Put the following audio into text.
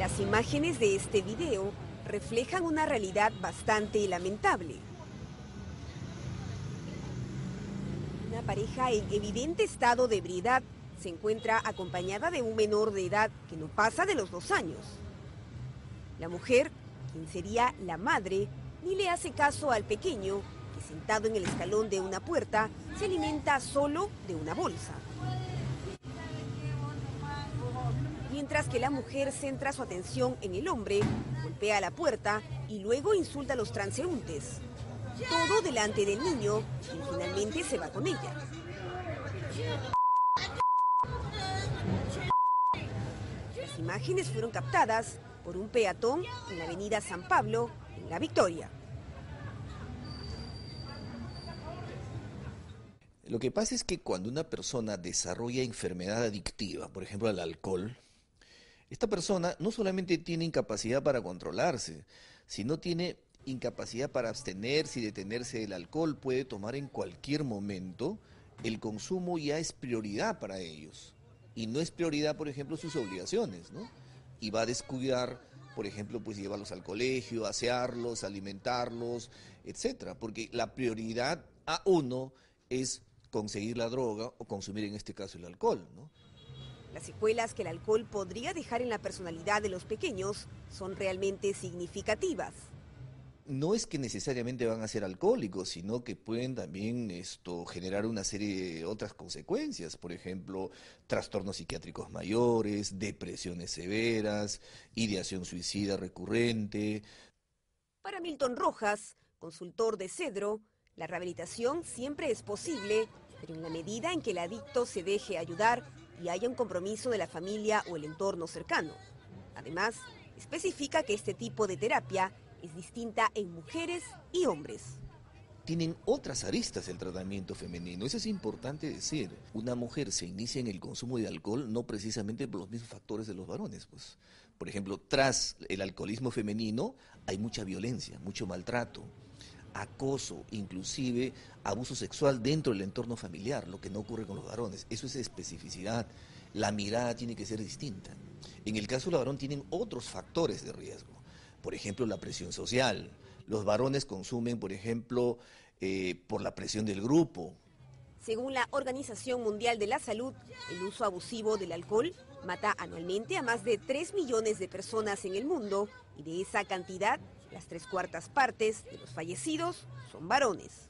Las imágenes de este video reflejan una realidad bastante lamentable. Una pareja en evidente estado de ebriedad se encuentra acompañada de un menor de edad que no pasa de los dos años. La mujer, quien sería la madre, ni le hace caso al pequeño, que sentado en el escalón de una puerta se alimenta solo de una bolsa. Mientras que la mujer centra su atención en el hombre, golpea la puerta y luego insulta a los transeúntes. Todo delante del niño, quien finalmente se va con ella. Las imágenes fueron captadas por un peatón en la avenida San Pablo, en La Victoria. Lo que pasa es que cuando una persona desarrolla enfermedad adictiva, por ejemplo al alcohol, esta persona no solamente tiene incapacidad para controlarse, sino tiene incapacidad para abstenerse y detenerse del alcohol, puede tomar en cualquier momento, el consumo ya es prioridad para ellos. Y no es prioridad, por ejemplo, sus obligaciones, ¿no? Y va a descuidar, por ejemplo, pues llevarlos al colegio, asearlos, alimentarlos, etcétera, porque la prioridad a uno es conseguir la droga o consumir en este caso el alcohol, ¿no? Las secuelas que el alcohol podría dejar en la personalidad de los pequeños son realmente significativas. No es que necesariamente van a ser alcohólicos, sino que pueden también esto generar una serie de otras consecuencias, por ejemplo, trastornos psiquiátricos mayores, depresiones severas, ideación suicida recurrente. Para Milton Rojas, consultor de Cedro, la rehabilitación siempre es posible, pero en la medida en que el adicto se deje ayudar y haya un compromiso de la familia o el entorno cercano. Además, especifica que este tipo de terapia es distinta en mujeres y hombres. Tienen otras aristas el tratamiento femenino, eso es importante decir. Una mujer se inicia en el consumo de alcohol no precisamente por los mismos factores de los varones. Pues. Por ejemplo, tras el alcoholismo femenino hay mucha violencia, mucho maltrato, acoso, inclusive abuso sexual dentro del entorno familiar, lo que no ocurre con los varones. Eso es especificidad. La mirada tiene que ser distinta. En el caso del varón tienen otros factores de riesgo. Por ejemplo, la presión social. Los varones consumen, por ejemplo, eh, por la presión del grupo. Según la Organización Mundial de la Salud, el uso abusivo del alcohol mata anualmente a más de 3 millones de personas en el mundo y de esa cantidad, las tres cuartas partes de los fallecidos son varones.